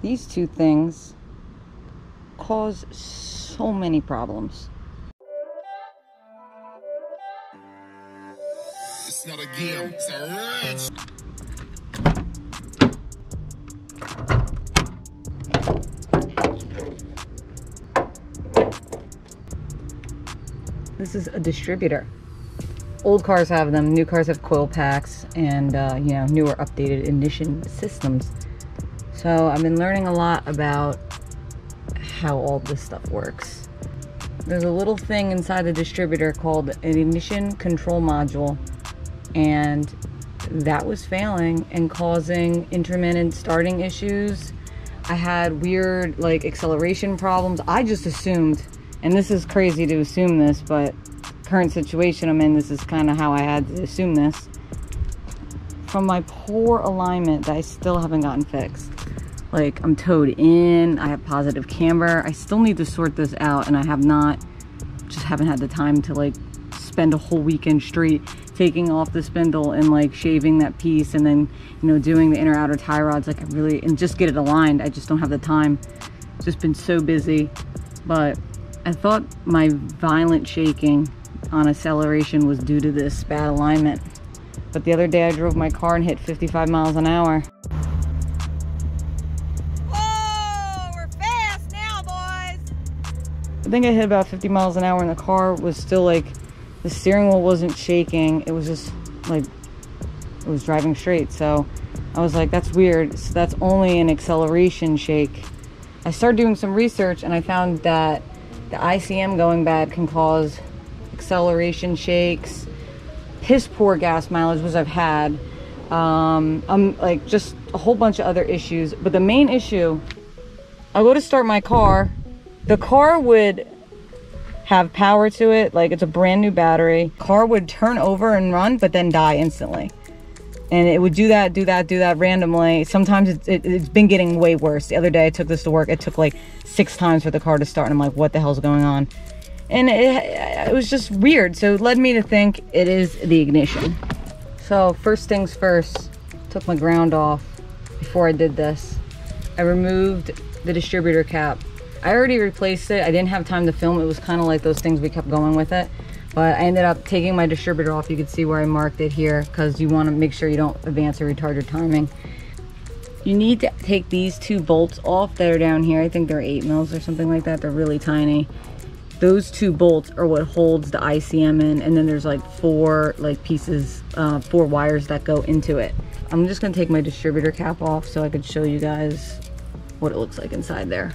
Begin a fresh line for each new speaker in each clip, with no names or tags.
These two things cause so many problems.
It's not a game, it's a rich.
This is a distributor. Old cars have them, new cars have coil packs, and uh, you know, newer updated ignition systems. So I've been learning a lot about how all this stuff works. There's a little thing inside the distributor called an ignition control module, and that was failing and causing intermittent starting issues. I had weird like acceleration problems. I just assumed, and this is crazy to assume this, but current situation I'm in, this is kind of how I had to assume this. From my poor alignment that I still haven't gotten fixed. Like I'm toed in, I have positive camber. I still need to sort this out and I have not, just haven't had the time to like spend a whole weekend straight taking off the spindle and like shaving that piece and then, you know, doing the inner outer tie rods. Like I really, and just get it aligned. I just don't have the time. Just been so busy. But I thought my violent shaking on acceleration was due to this bad alignment. But the other day I drove my car and hit 55 miles an hour.
Whoa, we're fast now, boys.
I think I hit about 50 miles an hour and the car was still like, the steering wheel wasn't shaking. It was just like, it was driving straight. So I was like, that's weird. So that's only an acceleration shake. I started doing some research and I found that the ICM going bad can cause acceleration shakes, piss poor gas mileage, was I've had. Um, I'm like just a whole bunch of other issues. But the main issue, I go to start my car, the car would have power to it, like it's a brand new battery. Car would turn over and run, but then die instantly. And it would do that, do that, do that randomly. Sometimes it, it, it's been getting way worse. The other day I took this to work. It took like six times for the car to start. And I'm like, what the hell's going on? And it, it was just weird. So it led me to think it is the ignition. So first things first, took my ground off before I did this. I removed the distributor cap. I already replaced it. I didn't have time to film. It was kind of like those things we kept going with it. But I ended up taking my distributor off. You can see where I marked it here because you want to make sure you don't advance or retard your timing. You need to take these two bolts off that are down here. I think they're 8 mils or something like that. They're really tiny. Those two bolts are what holds the ICM in. And then there's like four like pieces, uh, four wires that go into it. I'm just to take my distributor cap off so I could show you guys what it looks like inside there.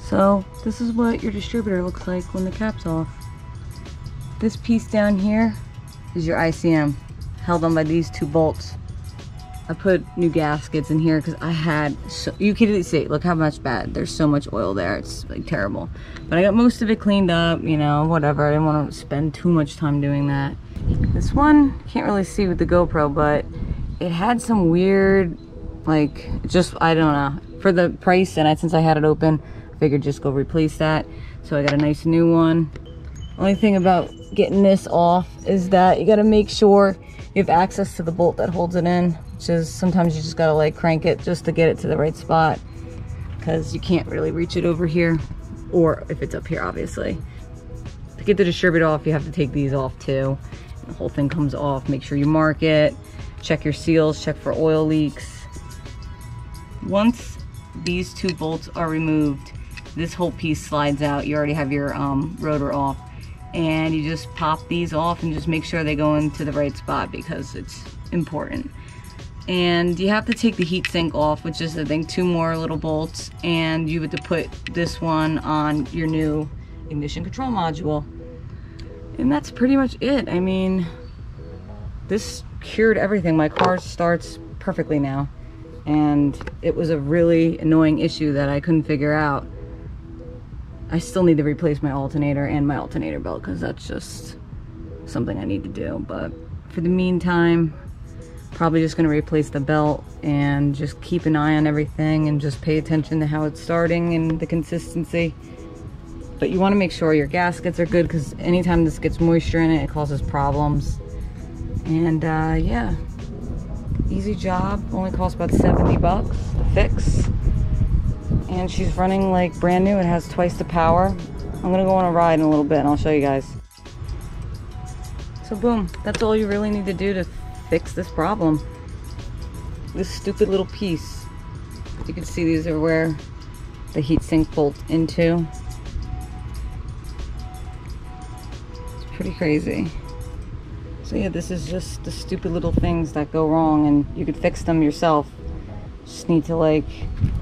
So this is what your distributor looks like when the cap's off. This piece down here is your ICM, held on by these two bolts. I put new gaskets in here because I had, so, you can see, look how much bad. There's so much oil there, it's like terrible. But I got most of it cleaned up, you know, whatever. I didn't want to spend too much time doing that. This one, can't really see with the GoPro, but it had some weird, like, just, I don't know. For the price, and I, since I had it open, figured just go replace that. So I got a nice new one. Only thing about getting this off is that you got to make sure you have access to the bolt that holds it in, which is sometimes you just got to like crank it just to get it to the right spot because you can't really reach it over here or if it's up here, obviously. To get the distributor off, you have to take these off too. The whole thing comes off. Make sure you mark it, check your seals, check for oil leaks. Once these two bolts are removed, this whole piece slides out. You already have your um, rotor off. And you just pop these off and just make sure they go into the right spot because it's important. And you have to take the heat sink off, which is I think two more little bolts. And you have to put this one on your new ignition control module. And that's pretty much it. I mean, this cured everything. My car starts perfectly now. And it was a really annoying issue that I couldn't figure out. I still need to replace my alternator and my alternator belt because that's just something I need to do. But for the meantime, probably just going to replace the belt and just keep an eye on everything and just pay attention to how it's starting and the consistency. But you want to make sure your gaskets are good because anytime this gets moisture in it, it causes problems. And uh, yeah, easy job. Only costs about 70 bucks to fix. And she's running like brand new. It has twice the power. I'm gonna go on a ride in a little bit and I'll show you guys. So boom, that's all you really need to do to fix this problem. This stupid little piece. You can see these are where the heatsink bolt into. It's pretty crazy. So yeah, this is just the stupid little things that go wrong and you could fix them yourself. Just need to like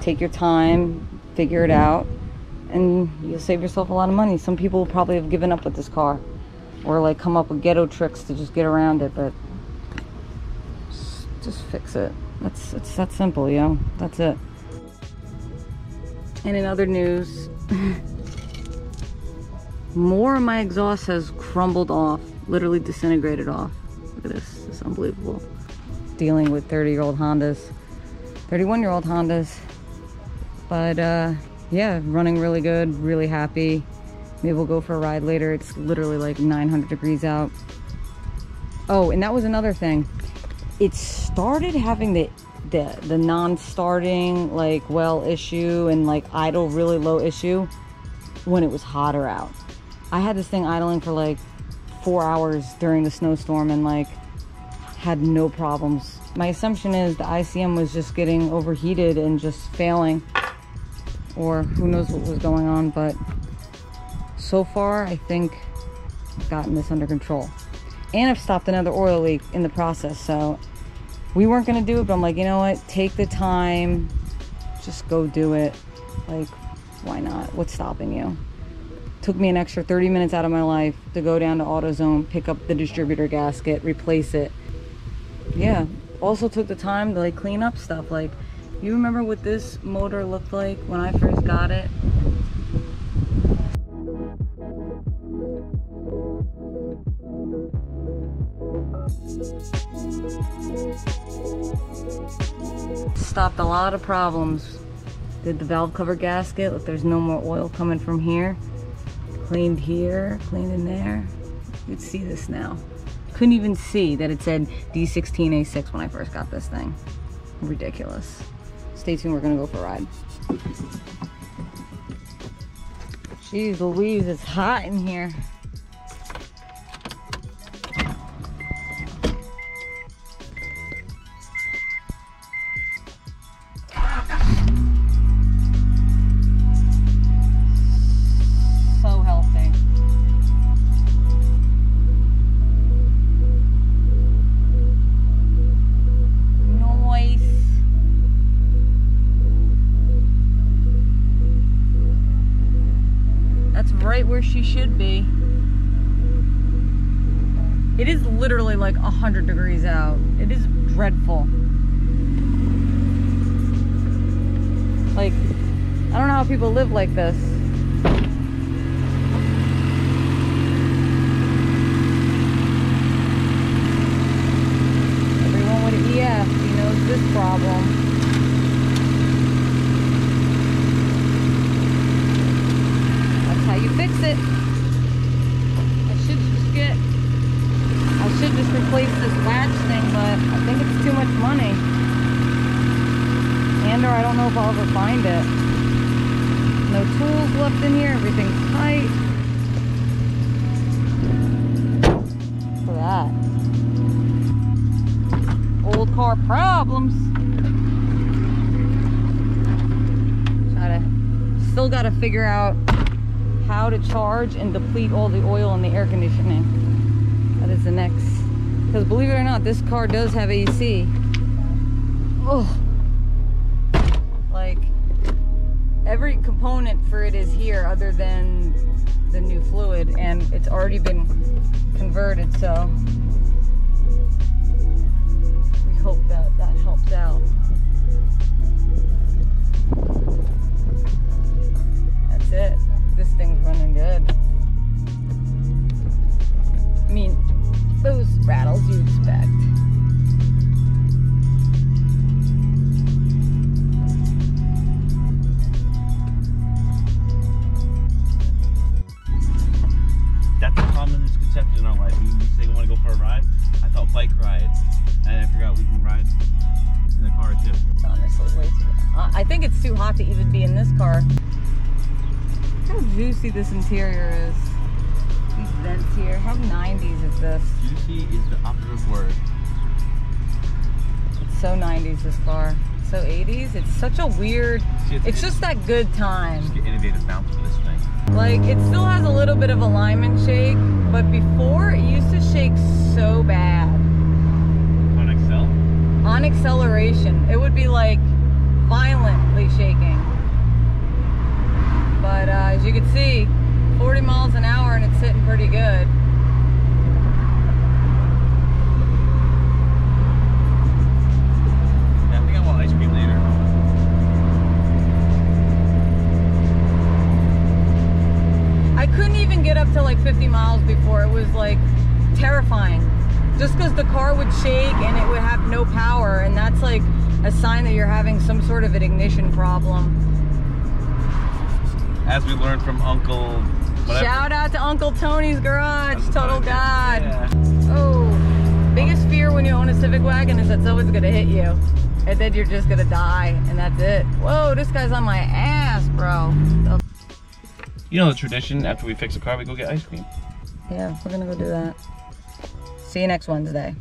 take your time, figure it out, and you'll save yourself a lot of money. Some people probably have given up with this car or like come up with ghetto tricks to just get around it, but just, fix it. That's it's that simple, yo. Know? That's it. And in other news, more of my exhaust has crumbled off, literally disintegrated off. Look at this, it's unbelievable. Dealing with 30 year old Hondas, 31 year old Hondas. But uh, yeah, running really good, really happy. Maybe we'll go for a ride later. It's literally like 900 degrees out. Oh, and that was another thing. It started having the the, the non-starting like well issue and like idle really low issue when it was hotter out. I had this thing idling for like four hours during the snowstorm and like had no problems. My assumption is the ICM was just getting overheated and just failing or who knows what was going on but so far I think I've gotten this under control and I've stopped another oil leak in the process so we weren't gonna do it, but I'm like, you know what? Take the time, just go do it. Like, why not? What's stopping you? Took me an extra 30 minutes out of my life to go down to AutoZone, pick up the distributor gasket, replace it. Yeah. Also took the time to like clean up stuff. Like, you remember what this motor looked like when I first got it? Stopped a lot of problems. Did the valve cover gasket. Look, there's no more oil coming from here. Cleaned here, cleaned in there. You can see this now. Couldn't even see that it said D16A6 when I first got this thing. Ridiculous. Stay tuned, we're gonna go for a ride. Jeez Louise, it's hot in here. She should be. It is literally like 100 degrees out. It is dreadful. Like, I don't know how people live like this. Everyone with EF, he knows this problem. That's how you fix it. I should just get, I should just replace this latch thing, but I think it's too much money. And or I don't know if I'll ever find it. No tools left in here, everything's tight. For that. Old car problems. To, still gotta figure out how to charge and deplete all the oil in the air conditioning. That is the next. Because believe it or not, this car does have AC. Oh. Like, every component for it is here other than the new fluid and it's already been converted so we hope that that helps out that's it good. I mean, those rattles you expect.
That's a common misconception in our life. When you say you want to go for a ride, I thought bike ride, and I forgot we can ride in the car too. It's
honestly way too. I think it's too hot to even be in this car. How juicy this interior is. These vents here. How 90s is this?
Juicy is the operative word.
It's so 90s this car. So 80s. It's such a weird.
See,
It's just that good time.
Just Get innovative bounce for this thing.
Like it still has a little bit of alignment shake, but before it used to shake so bad.
On accel?
On acceleration, it would be like violently shaking. But uh, as you can see, 40 miles an hour and it's sitting pretty good.
I think I want ice later.
I couldn't even get up to like 50 miles before it was like terrifying. Just because the car would shake and it would have no power, and that's like a sign that you're having some sort of an ignition problem.
As we learned from Uncle. Whatever.
Shout out to Uncle Tony's Garage, total god.
Yeah.
Oh, biggest fear when you own a Civic wagon is that someone's gonna hit you, and then you're just gonna die, and that's it. Whoa, this guy's on my ass, bro.
You know the tradition after we fix a car, we go get ice cream.
Yeah, we're gonna go do that. See you next Wednesday.